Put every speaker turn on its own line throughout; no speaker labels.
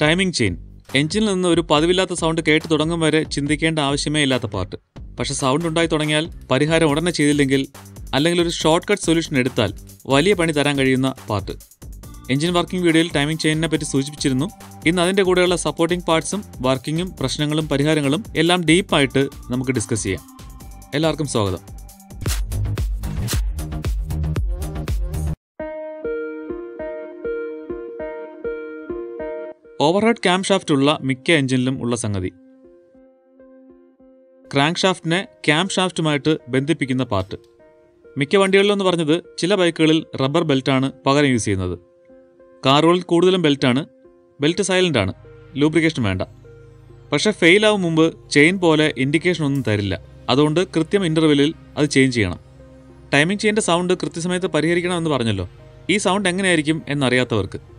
Timing chain എഞ്ചിനിൽ നിന്ന് ഒരു പതിവില്ലാത്ത സൗണ്ട് കേട്ട് തുടങ്ങും വരെ ചിന്തിക്കേണ്ട ആവശ്യമേ ഇല്ലാത്ത പാർട്ട് പക്ഷെ സൗണ്ട് ഉണ്ടായി തുടങ്ങിയാൽ പരിഹാരം ഉടനെ ചെയ്തില്ലെങ്കിൽ അല്ലെങ്കിൽ ഒരു ഷോർട്ട് കട്ട് സൊല്യൂഷൻ എടുത്താൽ വലിയ പണി തരാൻ കഴിയുന്ന പാർട്ട് എഞ്ചിൻ വർക്കിംഗ് വീഡിയോയിൽ ടൈമിംഗ് ചെയിനിനെ പറ്റി സൂചിപ്പിച്ചിരുന്നു. ഇന്ന് അതിന്റെ കൂടെയുള്ള സപ്പോർട്ടിംഗ് പാർട്സും വർക്കിങ്ങും പ്രശ്നങ്ങളും പരിഹാരങ്ങളും എല്ലാം ഡീപ്പായിട്ട് നമുക്ക് ഡിസ്കസ് ചെയ്യാം. എല്ലാവർക്കും സ്വാഗതം. ഓവർഹെഡ് ക്യാം ഷാഫ്റ്റ് ഉള്ള മിക്ക എഞ്ചിനിലും ഉള്ള സംഗതി. ക്രാങ്ക് ഷാഫ്റ്റിനെ ക്യാം ഷാഫ്റ്റുമായിട്ട് ബന്ധിപ്പിക്കുന്ന പാർട്ട്. മിക്ക വണ്ടികളിലെന്ന് പറഞ്ഞത് ചില ബൈക്കുകളിൽ റബ്ബർ ബെൽറ്റാണ് പകരം യൂസ് ചെയ്യുന്നത്. കാറുകളിൽ കൂടുതലും ബെൽറ്റാണ് ബെൽറ്റ് സൈലന്റ് ആണ് ലൂബ്രിക്കേഷൻ വേണ്ട. പക്ഷേ ഫെയിൽ ആവും മുമ്പ് ചെയിൻ പോലെ ഇൻഡിക്കേഷൻ ഒന്നും തരില്ല. അതുകൊണ്ട് കൃത്യം ഇന്റർവെല്ലിൽ അത് ചേഞ്ച് ചെയ്യണം. ടൈമിംഗ് ചെയിന്റെ സൗണ്ട് കൃത്യസമയത്ത് പരിഹരിക്കണമെന്ന് പറഞ്ഞല്ലോ. ഈ സൗണ്ട് എങ്ങനെയായിരിക്കും എന്നറിയാത്തവർക്ക്.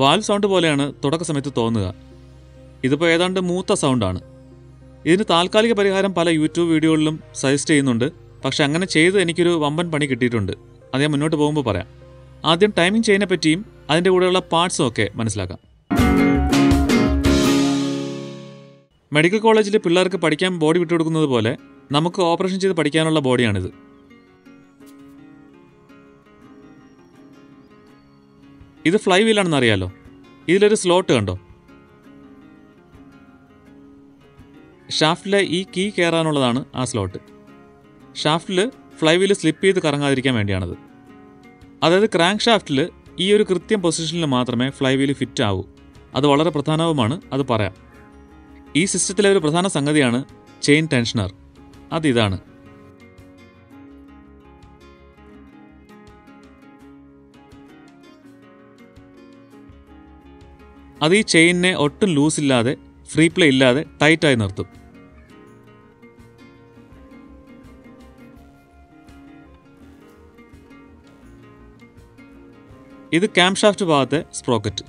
വാൽ സൗണ്ട് പോലെയാണ് തുടക്ക സമയത്ത് തോന്നുക. ഇതിപ്പോൾ ഏതാണ്ട് മൂത്ത സൗണ്ടാണ്. ഇതിന് താൽക്കാലിക പരിഹാരം പല യൂട്യൂബ് വീഡിയോകളിലും സജസ്റ്റ് ചെയ്യുന്നുണ്ട്. പക്ഷെ അങ്ങനെ ചെയ്ത് എനിക്കൊരു വമ്പൻ പണി കിട്ടിയിട്ടുണ്ട്. അത് ഞാൻ മുന്നോട്ട് പോകുമ്പോൾ പറയാം. ആദ്യം ടൈമിംഗ് ചെയിനെ പറ്റിയും അതിന്റെ കൂടെയുള്ള പാർട്സും ഒക്കെ മനസ്സിലാക്കാം. മെഡിക്കൽ കോളേജിൽ പിള്ളേർക്ക് പഠിക്കാൻ ബോഡി വിട്ടുകൊടുക്കുന്നത് പോലെ നമുക്ക് ഓപ്പറേഷൻ ചെയ്ത് പഠിക്കാനുള്ള ബോഡിയാണിത് ഇത് ഫ്ലൈ വീലാണെന്ന് അറിയാലോ. ഇതിലൊരു സ്ലോട്ട് കണ്ടോ? ഷാഫ്റ്റിലെ ഈ കീ കയറാനുള്ളതാണ് ആ സ്ലോട്ട്. ഷാഫ്റ്റിൽ ഫ്ലൈ വീൽ സ്ലിപ്പ് ചെയ്ത് കറങ്ങാതിരിക്കാൻ വേണ്ടിയാണത്. അതായത് ക്രാങ്ക് ഷാഫ്റ്റിൽ ഈ ഒരു കൃത്യം പൊസിഷനിൽ മാത്രമേ ഫ്ലൈ വീൽ ഫിറ്റ് ആവൂ. അത് വളരെ പ്രധാനവുമാണ് അത് പറയാം. ഈ സിസ്റ്റത്തിലെ ഒരു പ്രധാന സംഗതിയാണ് ചെയിൻ ടെൻഷനർ. അതിതാണ് അത് ഈ ചെയിനിനെ ഒട്ടും ലൂസ് ഇല്ലാതെ ഫ്രീ പ്ലേ ഇല്ലാതെ ടൈറ്റായി നിർത്തും. ഇത് ക്യാംഷാഫ്റ്റ് ഭാഗത്തെ സ്പ്രോക്കറ്റ്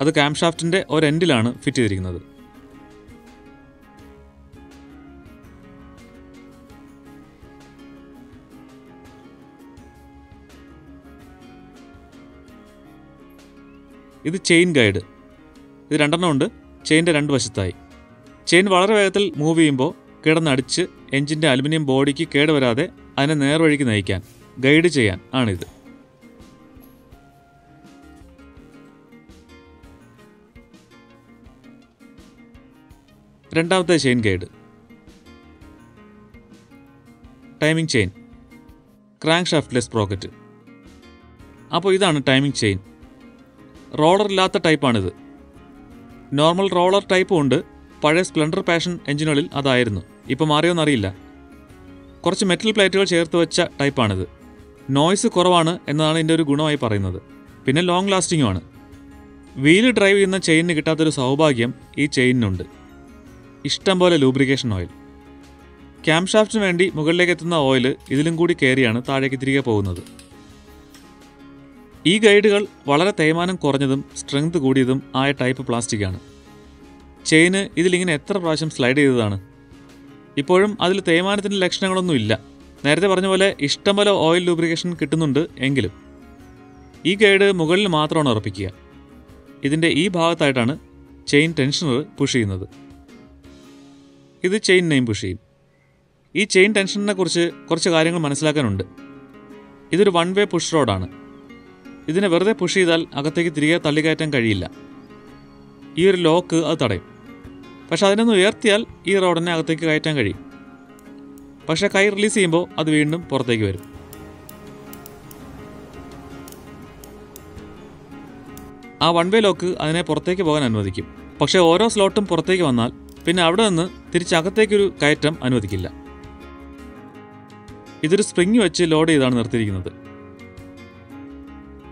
അത് ക്യാംഷാഫ്റ്റിന്റെ ഒരു എൻഡിലാണ് ഫിറ്റ് ചെയ്തിരിക്കുന്നത്. ഇത് ചെയിൻ ഗൈഡ്. ഇത് രണ്ടെണ്ണം ഉണ്ട്. ചെയിന്റെ രണ്ട് വശത്തായി. ചെയിൻ വളരെ വേഗത്തിൽ മൂവ് ചെയ്യുമ്പോൾ കിടന്നടിച്ച് എഞ്ചിന്റെ അലുമിനിയം ബോഡിക്ക് കേട് വരാതെ അതിനെ നേർവഴിക്ക് നയിക്കാൻ ഗൈഡ് ചെയ്യാൻ ആണിത്. രണ്ടാമത്തെ chain guide. Timing chain. Crank ഷാഫ്റ്റ്ലെസ് sprocket അപ്പോൾ ഇതാണ് ടൈമിംഗ് ചെയിൻ. റോളർ ഇല്ലാത്ത ടൈപ്പാണിത്. നോർമൽ റോളർ ടൈപ്പും ഉണ്ട് പഴയ സ്പ്ലെൻഡർ പാഷൻ എഞ്ചിനുകളിൽ അതായിരുന്നു. ഇപ്പോൾ മാറിയോന്നറിയില്ല കുറച്ച് മെറ്റൽ പ്ലേറ്റുകൾ ചേർത്ത് വെച്ച ടൈപ്പാണിത്. നോയ്സ് കുറവാണ് എന്നതാണ് ഇതിന്റെ ഒരു ഗുണമായി പറയുന്നത്. പിന്നെ ലോങ് ലാസ്റ്റിങ്ങുമാണ് വീൽ ഡ്രൈവ് ചെയ്യുന്ന ചെയിനിന് കിട്ടാത്തൊരു സൗഭാഗ്യം ഈ ചെയിനിനുണ്ട്. ഇഷ്ടം പോലെ ലൂബ്രിക്കേഷൻ ഓയിൽ. ക്യാംഷാഫ്റ്റിന് വേണ്ടി മുകളിലേക്ക് എത്തുന്ന ഓയിൽ ഇതിലും കൂടി കയറിയാണ് താഴേക്ക് തിരികെ പോകുന്നത്. ഈ ഗൈഡുകൾ വളരെ തേയ്മാനം കുറഞ്ഞതും സ്ട്രെങ്ത് കൂടിയതും ആയ ടൈപ്പ് പ്ലാസ്റ്റിക്കാണ്. ചെയിന് ഇതിലിങ്ങനെ എത്ര പ്രാവശ്യം സ്ലൈഡ് ചെയ്തതാണ്? ഇപ്പോഴും അതിൽ തേയ്മാനത്തിന്റെ ലക്ഷണങ്ങളൊന്നും ഇല്ല. നേരത്തെ പറഞ്ഞ പോലെ ഇഷ്ടം പോലെ ഓയിൽ ലൂബ്രിക്കേഷൻ കിട്ടുന്നുണ്ട് എങ്കിലും. ഈ ഗൈഡ് മുകളിൽ മാത്രമാണ് ഉറപ്പിക്കുക. ഇതിന്റെ ഈ ഭാഗത്തായിട്ടാണ് ചെയിൻ ടെൻഷനർ പുഷ് ചെയ്യുന്നത്. ഇത് ചെയിൻ നെയിം പുഷ് ചെയ്യും. ഈ ചെയിൻ ടെൻഷനെ കുറിച്ച് കുറച്ച് കാര്യങ്ങൾ മനസ്സിലാക്കാനുണ്ട്. ഇതൊരു വൺ വേ പുഷ് റോഡാണ്. ഇതിനെ വെറുതെ പുഷ് ചെയ്താൽ അകത്തേക്ക് തിരികെ തള്ളിക്കയറ്റാൻ കഴിയില്ല. ഈ ഒരു ലോക്ക് അത് തടയും. പക്ഷെ അതിനൊന്ന് ഉയർത്തിയാൽ ഈ റോഡിനെ അകത്തേക്ക് കയറ്റാൻ കഴിയും. പക്ഷേ കൈ റിലീസ് ചെയ്യുമ്പോൾ അത് വീണ്ടും പുറത്തേക്ക് വരും. ആ വൺ വേ ലോക്ക് അതിനെ പുറത്തേക്ക് പോകാൻ അനുവദിക്കും. പക്ഷേ ഓരോ സ്ലോട്ടും പുറത്തേക്ക് വന്നാൽ പിന്നെ അവിടെ നിന്ന് തിരിച്ചകത്തേക്കൊരു കയറ്റം അനുവദിക്കില്ല. ഇതൊരു സ്പ്രിങ് വെച്ച് ലോഡ് ചെയ്താണ് നിർത്തിയിരിക്കുന്നത്.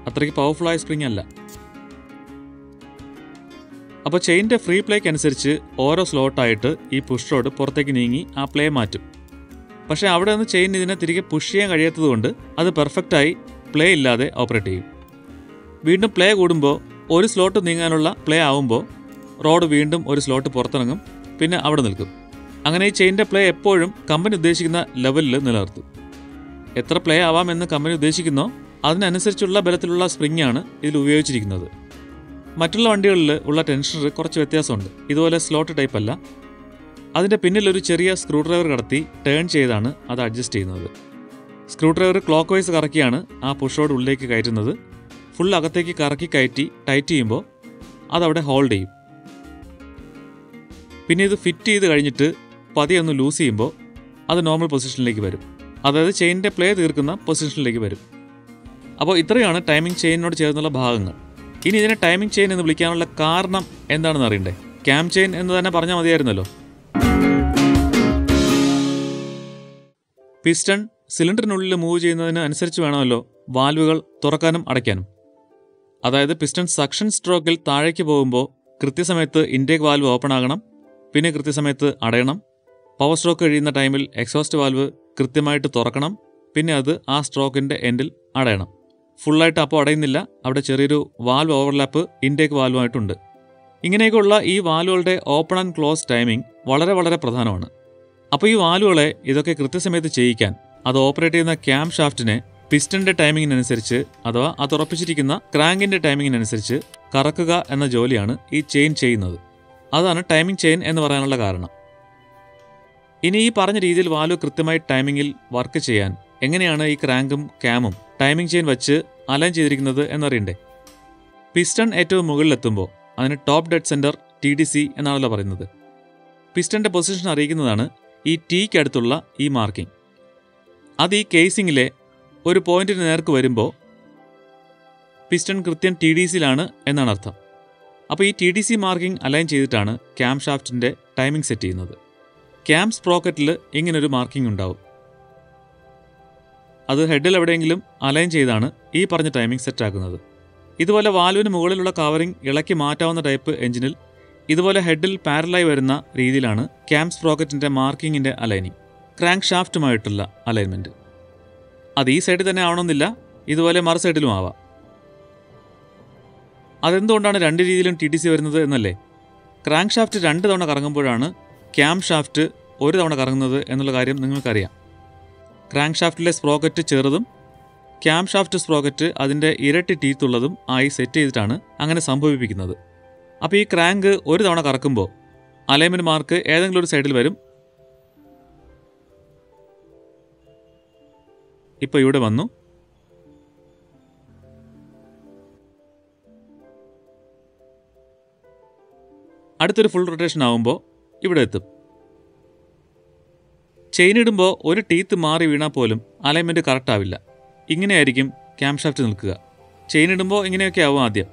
അത്രയ്ക്ക് പവർഫുള്ളായ സ്പ്രിങ് അല്ല. അപ്പോൾ ചെയിന്റെ ഫ്രീ പ്ലേക്ക് അനുസരിച്ച് ഓരോ സ്ലോട്ടായിട്ട് ഈ പുഷ് റോഡ് പുറത്തേക്ക് നീങ്ങി ആ പ്ലേ മാറ്റും. പക്ഷേ അവിടെ നിന്ന് ചെയിൻ ഇതിനെ തിരികെ പുഷ് ചെയ്യാൻ കഴിയാത്തതുകൊണ്ട് അത് പെർഫെക്റ്റായി പ്ലേ ഇല്ലാതെ ഓപ്പറേറ്റ് ചെയ്യും. വീണ്ടും പ്ലേ കൂടുമ്പോൾ ഒരു സ്ലോട്ട് നീങ്ങാനുള്ള പ്ലേ ആവുമ്പോൾ റോഡ് വീണ്ടും ഒരു സ്ലോട്ട് പുറത്തിറങ്ങും പിന്നെ അവിടെ നിൽക്കും. അങ്ങനെ ഈ ചെയിന്റെ പ്ലേ എപ്പോഴും കമ്പനി ഉദ്ദേശിക്കുന്ന ലെവലിൽ നിലനിർത്തും. എത്ര പ്ലേ ആവാമെന്ന് കമ്പനി ഉദ്ദേശിക്കുന്നോ അതിനനുസരിച്ചുള്ള ബലത്തിലുള്ള സ്പ്രിംഗ് ആണ് ഇതിൽ ഉപയോഗിച്ചിരിക്കുന്നത്. മറ്റുള്ള വണ്ടികളിൽ ഉള്ള ടെൻഷനർ കുറച്ച് വ്യത്യാസമുണ്ട്. ഇതുപോലെ സ്ലോട്ട് ടൈപ്പ് അല്ല. അതിന്റെ പിന്നിലൊരു ചെറിയ സ്ക്രൂ ഡ്രൈവർ കടത്തി ടേൺ ചെയ്താണ് അത് അഡ്ജസ്റ്റ് ചെയ്യുന്നത്. സ്ക്രൂ ഡ്രൈവർ ക്ലോക്ക് വൈസ് കറക്കിയാണ് ആ പുഷോട് ഉള്ളിലേക്ക് കയറ്റുന്നത്. ഫുൾ അകത്തേക്ക് കറക്കി കയറ്റി ടൈറ്റ് ചെയ്യുമ്പോൾ അതവിടെ ഹോൾഡ് ചെയ്യും. പിന്നെ ഇത് ഫിറ്റ് ചെയ്ത് കഴിഞ്ഞിട്ട് പതിയെ ഒന്ന് ലൂസ് ചെയ്യുമ്പോൾ അത് നോർമൽ പൊസിഷനിലേക്ക് വരും. അതായത് ചെയിനിന്റെ പ്ലേ തീർക്കുന്ന പൊസിഷനിലേക്ക് വരും. അപ്പോൾ ഇത്രയാണ് ടൈമിംഗ് ചെയിനിനോട് ചേർന്നുള്ള ഭാഗങ്ങൾ. ഇനി ഇതിനെ ടൈമിംഗ് ചെയിൻ എന്ന് വിളിക്കാനുള്ള കാരണം എന്താണെന്ന് അറിയണ്ടേ? ക്യാം ചെയിൻ എന്ന് തന്നെ പറഞ്ഞാൽ മതിയായിരുന്നല്ലോ. പിസ്റ്റൺ സിലിണ്ടറിനുള്ളിൽ മൂവ് ചെയ്യുന്നതിന് അനുസരിച്ച് വേണമല്ലോ വാൽവുകൾ തുറക്കാനും അടയ്ക്കാനും. അതായത് പിസ്റ്റൺ സക്ഷൻ സ്ട്രോക്കിൽ താഴേക്ക് പോകുമ്പോൾ കൃത്യസമയത്ത് ഇൻടേക്ക് വാൽവ് ഓപ്പൺ ആകണം പിന്നെ കൃത്യസമയത്ത് അടയണം. പവർ സ്ട്രോക്ക് കഴിയുന്ന ടൈമിൽ എക്സോസ്റ്റ് വാൽവ് കൃത്യമായിട്ട് തുറക്കണം പിന്നെ അത് ആ സ്ട്രോക്കിന്റെ എൻഡിൽ അടയണം. ഫുള്ളായിട്ട് അപ്പോൾ അടയുന്നില്ല. അവിടെ ചെറിയൊരു വാൽവ് ഓവർലാപ്പ് ഇൻടേക്ക് വാൽവുമായിട്ടുണ്ട് ഇങ്ങനെയൊക്കെയുള്ള ഈ വാൽവുകളുടെ ഓപ്പൺ ആൻഡ് ക്ലോസ് ടൈമിംഗ് വളരെ വളരെ പ്രധാനമാണ്. അപ്പോൾ ഈ വാൽവുകളെ ഇതൊക്കെ കൃത്യസമയത്ത് ചെയ്യിക്കാൻ അത് ഓപ്പറേറ്റ് ചെയ്യുന്ന ക്യാം ഷാഫ്റ്റിനെ പിസ്റ്റന്റെ ടൈമിങ്ങിനനുസരിച്ച് അഥവാ അത് ഉറപ്പിച്ചിരിക്കുന്ന ക്രാങ്കിന്റെ ടൈമിങ്ങിനനുസരിച്ച് കറക്കുക എന്ന ജോലിയാണ് ഈ ചെയിൻ ചെയ്യുന്നത്. അതാണ് ടൈമിംഗ് ചെയിൻ എന്ന് പറയാനുള്ള കാരണം. ഇനി ഈ പറഞ്ഞ രീതിയിൽ വാൽവ് കൃത്യമായി ടൈമിങ്ങിൽ വർക്ക് ചെയ്യാൻ എങ്ങനെയാണ് ഈ ക്രാങ്കും ക്യാമും ടൈമിംഗ് ചെയിൻ വെച്ച് അലൈൻ ചെയ്തിരിക്കുന്നത് എന്നറിയണ്ടേ? പിസ്റ്റൺ ഏറ്റവും മുകളിലെത്തുമ്പോൾ അതിന് top dead centre T D C എന്നാണല്ലോ പറയുന്നത്. പിസ്റ്റന്റെ പൊസിഷൻ അറിയിക്കുന്നതാണ് ഈ ടീക്ക് അടുത്തുള്ള ഈ മാർക്കിംഗ്. അത് ഈ കേസിങ്ങിലെ ഒരു പോയിന്റിന് നേർക്ക് വരുമ്പോൾ പിസ്റ്റൺ കൃത്യം ടി ഡി സിയിലാണ് എന്നാണ് അർത്ഥം. അപ്പോൾ ഈ T D C marking align ചെയ്തിട്ടാണ് ക്യാം ഷാഫ്റ്റിന്റെ ടൈമിംഗ് സെറ്റ് ചെയ്യുന്നത്. ക്യാം സ്പ്രോക്കറ്റിൽ ഇങ്ങനൊരു മാർക്കിംഗ് ഉണ്ടാവും. അത് ഹെഡിൽ എവിടെയെങ്കിലും അലൈൻ ചെയ്താണ് ഈ പറഞ്ഞ ടൈമിംഗ് സെറ്റ് ആക്കുന്നത്. ഇതുപോലെ വാൽവിന് മുകളിലുള്ള കവറിംഗ് ഇളക്കി മാറ്റാവുന്ന ടൈപ്പ് എഞ്ചിനിൽ ഇതുപോലെ ഹെഡിൽ പാരലായി വരുന്ന രീതിയിലാണ് ക്യാം സ്പ്രോക്കറ്റിന്റെ മാർക്കിങ്ങിന്റെ അലൈനിങ് ക്രാങ്ക് ഷാഫ്റ്റുമായിട്ടുള്ള അലൈൻമെന്റ് അത് ഈ സൈഡിൽ തന്നെ ആവണമെന്നില്ല ഇതുപോലെ മറു സൈഡിലും ആവാം. അതെന്തുകൊണ്ടാണ് രണ്ട് രീതിയിലും ടി ടി സി വരുന്നത് എന്നല്ലേ? ക്രാങ്ക് ഷാഫ്റ്റ് രണ്ട് തവണ കറങ്ങുമ്പോഴാണ് ക്യാം ഷാഫ്റ്റ് ഒരു തവണ കറങ്ങുന്നത് എന്നുള്ള കാര്യം നിങ്ങൾക്കറിയാം. ക്രാങ്ക് ഷാഫ്റ്റിലെ സ്പ്രോക്കറ്റ് ചെറുതും ക്യാം ഷാഫ്റ്റ് സ്പ്രോക്കറ്റ് അതിന്റെ ഇരട്ടി ടീത്തുള്ളതും ആയി സെറ്റ് ചെയ്തിട്ടാണ് അങ്ങനെ സംഭവിപ്പിക്കുന്നത്. അപ്പോൾ ഈ ക്രാങ്ക് ഒരു തവണ കറക്കുമ്പോൾ അലൈൻമെന്റ് മാർക്ക് ഏതെങ്കിലും ഒരു സൈഡിൽ വരും. ഇപ്പോൾ ഇവിടെ വന്നു. അടുത്തൊരു ഫുൾ റൊട്ടേഷൻ ആവുമ്പോൾ ഇവിടെ എത്തും. ചെയിൻ ഇടുമ്പോൾ ഒരു ടീത്ത് മാറി വീണാൽ പോലും അലൈൻമെന്റ് കറക്റ്റ് ആവില്ല. ഇങ്ങനെയായിരിക്കും ക്യാം ഷാഫ്റ്റ് നിൽക്കുക. ചെയിൻ ഇടുമ്പോൾ ഇങ്ങനെയൊക്കെ ആവും ആദ്യം.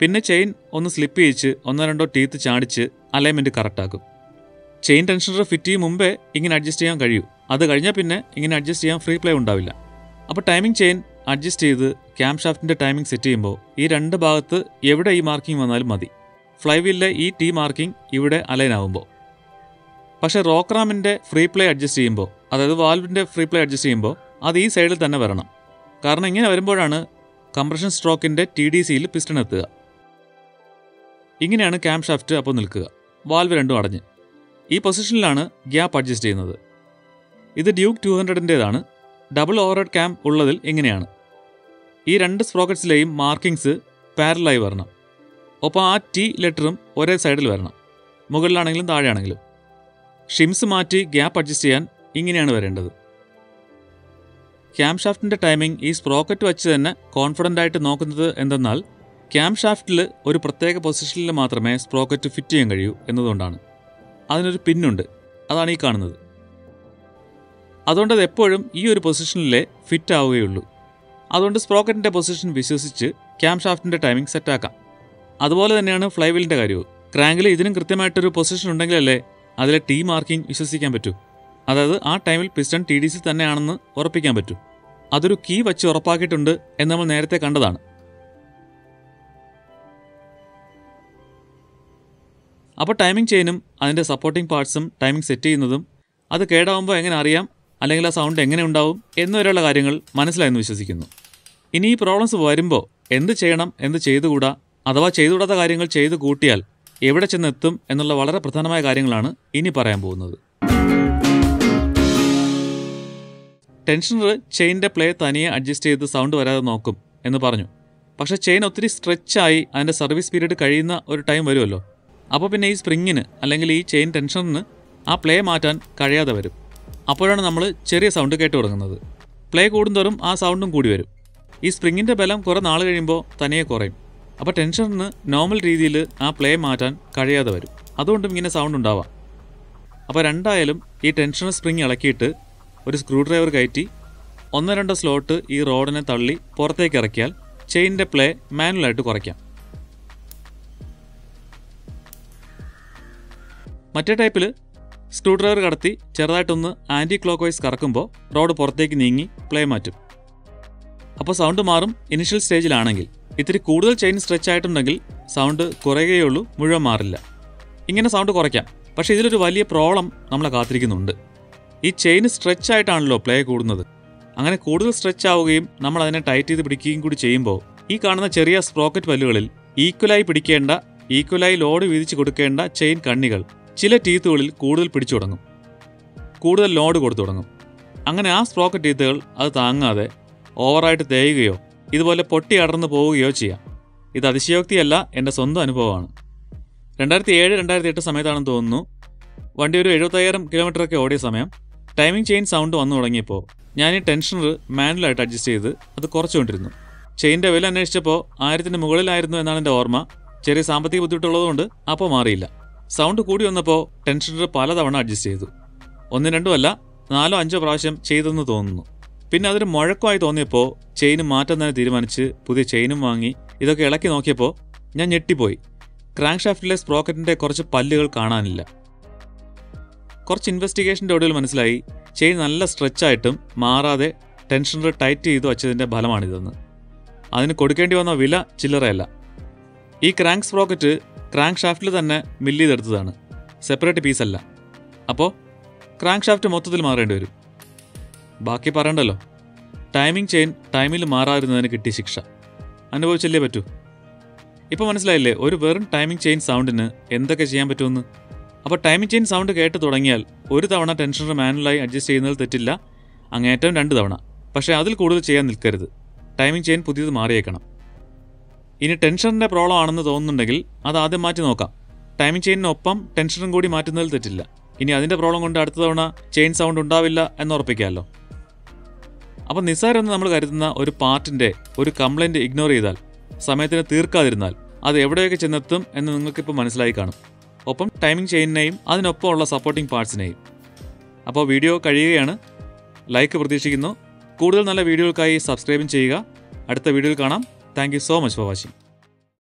പിന്നെ ചെയിൻ ഒന്ന് സ്ലിപ്പ് ചെയ്യിച്ച് ഒന്നോ രണ്ടോ ടീത്ത് ചാടിച്ച് അലൈൻമെന്റ് കറക്റ്റാക്കും ചെയിൻ ടെൻഷനർ ഫിറ്റ് ചെയ്യും മുമ്പേ ഇങ്ങനെ അഡ്ജസ്റ്റ് ചെയ്യാൻ കഴിയൂ. അത് കഴിഞ്ഞാൽ പിന്നെ ഇങ്ങനെ അഡ്ജസ്റ്റ് ചെയ്യാൻ ഫ്രീ പ്ലേ ഉണ്ടാവില്ല. അപ്പോൾ ടൈമിംഗ് ചെയിൻ അഡ്ജസ്റ്റ് ചെയ്ത് ക്യാം ഷാഫ്റ്റിന്റെ ടൈമിംഗ് സെറ്റ് ചെയ്യുമ്പോൾ ഈ രണ്ട് ഭാഗത്ത് എവിടെ ഈ മാർക്കിംഗ് വന്നാലും മതി. ഫ്ലൈവീലിലെ ഈ ടി മാർക്കിംഗ് ഇവിടെ അലൈൻ ആവുമ്പോൾ പക്ഷേ റോക്രാമിന്റെ ഫ്രീ പ്ലേ അഡ്ജസ്റ്റ് ചെയ്യുമ്പോൾ അതായത് വാൽവിന്റെ ഫ്രീ പ്ലേ അഡ്ജസ്റ്റ് ചെയ്യുമ്പോൾ അത് ഈ സൈഡിൽ തന്നെ വരണം. കാരണം ഇങ്ങനെ വരുമ്പോഴാണ് കംപ്രഷൻ സ്ട്രോക്കിന്റെ ടി ഡി സിയിൽ പിസ്റ്റൺ എത്തുക. ഇങ്ങനെയാണ് ക്യാം ഷാഫ്റ്റ് അപ്പോൾ നിൽക്കുക. വാൽവ് രണ്ടും അടഞ്ഞ്. ഈ പൊസിഷനിലാണ് ഗ്യാപ്പ് അഡ്ജസ്റ്റ് ചെയ്യുന്നത്. ഇത് ഡ്യൂക്ക് ടു ഹൺഡ്രഡിന്റേതാണ് ഡബിൾ ഓവർഹെഡ് ക്യാം ഉള്ളതിൽ ഇങ്ങനെയാണ്. ഈ രണ്ട് സ്പ്രോക്കറ്റ്സിലെയും മാർക്കിങ്സ് പാരലായി വരണം. ഒപ്പം ആ ടി ലെറ്ററും ഒരേ സൈഡിൽ വരണം. മുകളിലാണെങ്കിലും താഴെയാണെങ്കിലും. ഷിംസ് മാറ്റി ഗ്യാപ്പ് അഡ്ജസ്റ്റ് ചെയ്യാൻ ഇങ്ങനെയാണ് വരേണ്ടത്. ക്യാം ഷാഫ്റ്റിന്റെ ടൈമിംഗ് ഈ സ്പ്രോക്കറ്റ് വെച്ച് തന്നെ കോൺഫിഡന്റ് ആയിട്ട് നോക്കുന്നത് എന്തെന്നാൽ ക്യാം ഷാഫ്റ്റിൽ ഒരു പ്രത്യേക പൊസിഷനിൽ മാത്രമേ സ്പ്രോക്കറ്റ് ഫിറ്റ് ചെയ്യാൻ കഴിയൂ എന്നതുകൊണ്ടാണ്. അതിനൊരു പിന്നുണ്ട്. അതാണ് ഈ കാണുന്നത്. അതുകൊണ്ട് അത് എപ്പോഴും ഈ ഒരു പൊസിഷനിലെ ഫിറ്റ് ആവുകയുള്ളൂ. അതുകൊണ്ട് സ്പ്രോക്കറ്റിന്റെ പൊസിഷൻ വിശ്വസിച്ച് ക്യാം ഷാഫ്റ്റിന്റെ ടൈമിംഗ് സെറ്റാക്കാം അതുപോലെ തന്നെയാണ് ഫ്ലൈവീലിന്റെ കാര്യവും. ക്രാങ്കിൽ ഇതിനും കൃത്യമായിട്ടൊരു പൊസിഷൻ ഉണ്ടെങ്കിലല്ലേ അതിലെ ടീ മാർക്കിംഗ് വിശ്വസിക്കാൻ പറ്റൂ. അതായത് ആ ടൈമിൽ പിസ്റ്റൺ ടി ഡി സി തന്നെയാണെന്ന് ഉറപ്പിക്കാൻ പറ്റൂ. അതൊരു കീ വച്ച് ഉറപ്പാക്കിയിട്ടുണ്ട് എന്ന് നമ്മൾ നേരത്തെ കണ്ടതാണ്. അപ്പോൾ ടൈമിംഗ് ചെയിനും അതിന്റെ സപ്പോർട്ടിംഗ് പാർട്സും ടൈമിംഗ് സെറ്റ് ചെയ്യുന്നതും അത് കേടാവുമ്പോൾ എങ്ങനെ അറിയാം അല്ലെങ്കിൽ ആ സൗണ്ട് എങ്ങനെ ഉണ്ടാവും എന്നുവരെയുള്ള കാര്യങ്ങൾ മനസ്സിലായെന്ന് വിശ്വസിക്കുന്നു. ഇനി ഈ പ്രോബ്ലംസ് വരുമ്പോൾ എന്ത് ചെയ്യണം എന്ത് ചെയ്തുകൂടാ അഥവാ ചെയ്തുകൂടാത്ത കാര്യങ്ങൾ ചെയ്തു കൂട്ടിയാൽ എവിടെ ചെന്നെത്തും എന്നുള്ള വളരെ പ്രധാനമായ കാര്യങ്ങളാണ് ഇനി പറയാൻ പോകുന്നത്. ടെൻഷനർ ചെയിന്റെ പ്ലേ തനിയെ അഡ്ജസ്റ്റ് ചെയ്ത് സൗണ്ട് വരാതെ നോക്കും എന്ന് പറഞ്ഞു. പക്ഷേ ചെയിൻ ഒത്തിരി സ്ട്രെച്ചായി അതിന്റെ സർവീസ് പീരീഡ് കഴിയുന്ന ഒരു ടൈം വരുമല്ലോ. അപ്പോൾ പിന്നെ ഈ സ്പ്രിങ്ങിന് അല്ലെങ്കിൽ ഈ ചെയിൻ ടെൻഷനറിന് ആ പ്ലേ മാറ്റാൻ കഴിയാതെ വരും. അപ്പോഴാണ് നമ്മൾ ചെറിയ സൗണ്ട് കേട്ട് തുടങ്ങുന്നത്. പ്ലേ കൂടുന്തോറും ആ സൗണ്ടും കൂടി വരും. ഈ സ്പ്രിങ്ങിന്റെ ബലം കുറേ നാൾ കഴിയുമ്പോൾ തനിയെ കുറയും. അപ്പോൾ ടെൻഷനിന് നോർമൽ രീതിയിൽ ആ പ്ലേ മാറ്റാൻ കഴിയാതെ വരും. അതുകൊണ്ടും ഇങ്ങനെ സൗണ്ട് ഉണ്ടാവാം. അപ്പോൾ രണ്ടായാലും ഈ ടെൻഷൻ സ്പ്രിങ് ഇളക്കിയിട്ട് ഒരു സ്ക്രൂ ഡ്രൈവർ കയറ്റി ഒന്നോ രണ്ടോ സ്ലോട്ട് ഈ റോഡിനെ തള്ളി പുറത്തേക്ക് ഇറക്കിയാൽ ചെയിനിന്റെ പ്ലേ മാനുവലായിട്ട് കുറയ്ക്കാം. മറ്റേ ടൈപ്പിൽ സ്ക്രൂ ഡ്രൈവർ കടത്തി ചെറുതായിട്ടൊന്ന് ആന്റി ക്ലോക്ക് വൈസ് കറക്കുമ്പോൾ റോഡ് പുറത്തേക്ക് നീങ്ങി പ്ലേ മാറ്റും. അപ്പോൾ സൗണ്ട് മാറും ഇനിഷ്യൽ സ്റ്റേജിലാണെങ്കിൽ ഇത്തിരി കൂടുതൽ ചെയിൻ സ്ട്രെച്ച് ആയിട്ടുണ്ടെങ്കിൽ സൗണ്ട് കുറയുകയുള്ളൂ മുഴുവൻ മാറില്ല. ഇങ്ങനെ സൗണ്ട് കുറയ്ക്കാം. പക്ഷേ ഇതിലൊരു വലിയ പ്രോബ്ലം നമ്മളെ കാത്തിരിക്കുന്നുണ്ട്. ഈ ചെയിൻ സ്ട്രെച്ച് ആയിട്ടാണല്ലോ പ്ലേ കൂടുന്നത്. അങ്ങനെ കൂടുതൽ സ്ട്രെച്ച് ആവുകയും നമ്മൾ അതിനെ ടൈറ്റ് ചെയ്ത് പിടിക്കുകയും കൂടി ചെയ്യുമ്പോൾ ഈ കാണുന്ന ചെറിയ സ്പ്രോക്കറ്റ് പല്ലുകളിൽ ഈക്വലായി പിടിക്കേണ്ട ഈക്വലായി ലോഡ് വീതിച്ച് കൊടുക്കേണ്ട ചെയിൻ കണ്ണികൾ ചില ടീത്തുകളിൽ കൂടുതൽ പിടിച്ചു തുടങ്ങും. കൂടുതൽ ലോഡ് കൊടുത്തു തുടങ്ങും. അങ്ങനെ ആ സ്പ്രോക്കറ്റ് ടീത്തുകൾ അത് താങ്ങാതെ ഓവറായിട്ട് തേയുകയോ ഇതുപോലെ പൊട്ടി അടർന്നു പോവുകയോ ചെയ്യാം. ഇത് അതിശയോക്തിയല്ല എന്റെ സ്വന്തം അനുഭവമാണ്. രണ്ടായിരത്തി ഏഴ് രണ്ടായിരത്തി എട്ട് സമയത്താണെന്ന് തോന്നുന്നു. വണ്ടി ഒരു എഴുപത്തയ്യായിരം കിലോമീറ്ററൊക്കെ ഓടിയ സമയം. ടൈമിംഗ് ചെയിൻ സൗണ്ട് വന്നു തുടങ്ങിയപ്പോൾ ഞാൻ ഈ ടെൻഷനർ മാനുവലായിട്ട് അഡ്ജസ്റ്റ് ചെയ്ത് അത് കുറച്ചുകൊണ്ടിരുന്നു ചെയിന്റെ വില അന്വേഷിച്ചപ്പോൾ ആയിരത്തിന് മുകളിലായിരുന്നു എന്നാണ് എന്റെ ഓർമ്മ. ചെറിയ സാമ്പത്തിക ബുദ്ധിമുട്ടുള്ളതുകൊണ്ട് അപ്പോൾ മാറിയില്ല. സൗണ്ട് കൂടി വന്നപ്പോൾ ടെൻഷനർ പലതവണ അഡ്ജസ്റ്റ് ചെയ്തു. ഒന്നും രണ്ടുമല്ല നാലോ അഞ്ചോ പ്രാവശ്യം ചെയ്തെന്ന് തോന്നുന്നു. പിന്നെ അതൊരു മുഴക്കമായി തോന്നിയപ്പോൾ ചെയിൻ മാറ്റം തന്നെ തീരുമാനിച്ച് പുതിയ ചെയിനും വാങ്ങി ഇതൊക്കെ ഇളക്കി നോക്കിയപ്പോൾ ഞാൻ ഞെട്ടിപ്പോയി. ക്രാങ്ക് ഷാഫ്റ്റിലെ സ്പ്രോക്കറ്റിന്റെ കുറച്ച് പല്ലുകൾ കാണാനില്ല. കുറച്ച് ഇൻവെസ്റ്റിഗേഷന്റെ ഒടുവിൽ മനസ്സിലായി ചെയിൻ നല്ല സ്ട്രെച്ചായിട്ടും മാറാതെ ടെൻഷനർ ടൈറ്റ് ചെയ്തു വച്ചതിന്റെ ഫലമാണിതെന്ന്. അതിന് കൊടുക്കേണ്ടി വന്ന വില ചില്ലറയല്ല. ഈ ക്രാങ്ക് സ്പ്രോക്കറ്റ് ക്രാങ്ക് ഷാഫ്റ്റിൽ തന്നെ മില്ല് ചെയ്തെടുത്തതാണ്. സെപ്പറേറ്റ് പീസല്ല. അപ്പോൾ ക്രാങ്ക് ഷാഫ്റ്റ് മൊത്തത്തിൽ മാറേണ്ടി വരും. ബാക്കി പറയണ്ടല്ലോ. ടൈമിംഗ് ചെയിൻ ടൈമിൽ മാറാതിരുന്നതിന് കിട്ടിയ ശിക്ഷ. അനുഭവിച്ചല്ലേ പറ്റൂ? ഇപ്പോൾ മനസ്സിലായില്ലേ ഒരു വെറും ടൈമിംഗ് ചെയിൻ സൗണ്ടിന് എന്തൊക്കെ ചെയ്യാൻ പറ്റുമെന്ന്? അപ്പോൾ ടൈമിംഗ് ചെയിൻ സൗണ്ട് കേട്ട് തുടങ്ങിയാൽ ഒരു തവണ ടെൻഷനർ മാനുവലായി അഡ്ജസ്റ്റ് ചെയ്യുന്നതിൽ തെറ്റില്ല അങ്ങേറ്റം രണ്ട് തവണ. പക്ഷേ അതിൽ കൂടുതൽ ചെയ്യാൻ നിൽക്കരുത്. ടൈമിംഗ് ചെയിൻ പുതിയത് മാറിയേക്കണം. ഇനി ടെൻഷനിന്റെ പ്രോബ്ലം ആണെന്ന് തോന്നുന്നുണ്ടെങ്കിൽ അത് ആദ്യം മാറ്റി നോക്കാം. ടൈമിംഗ് ചെയിനിനൊപ്പം ടെൻഷനും കൂടി മാറ്റുന്നതിൽ തെറ്റില്ല. ഇനി അതിന്റെ പ്രോബ്ലം കൊണ്ട് അടുത്ത തവണ ചെയിൻ സൗണ്ട് ഉണ്ടാവില്ല എന്ന് ഉറപ്പിക്കാമല്ലോ. അപ്പോൾ നിസ്സാരെന്ന് നമ്മൾ കരുതുന്ന ഒരു പാർട്ടിന്റെ ഒരു കംപ്ലൈന്റ് ഇഗ്നോർ ചെയ്താൽ സമയത്തിന് തീർക്കാതിരുന്നാൽ അത് എവിടെയൊക്കെ ചെന്നെത്തും എന്ന് നിങ്ങൾക്കിപ്പോൾ മനസ്സിലായി കാണും. ഒപ്പം ടൈമിംഗ് ചെയിനിനെയും അതിനൊപ്പമുള്ള സപ്പോർട്ടിംഗ് പാർട്സിനെയും അപ്പോൾ വീഡിയോ കഴിയുകയാണ്. ലൈക്ക് പ്രതീക്ഷിക്കുന്നു. കൂടുതൽ നല്ല വീഡിയോകൾക്കായി സബ്സ്ക്രൈബും ചെയ്യുക. അടുത്ത വീഡിയോയിൽ കാണാം. Thank so much for watching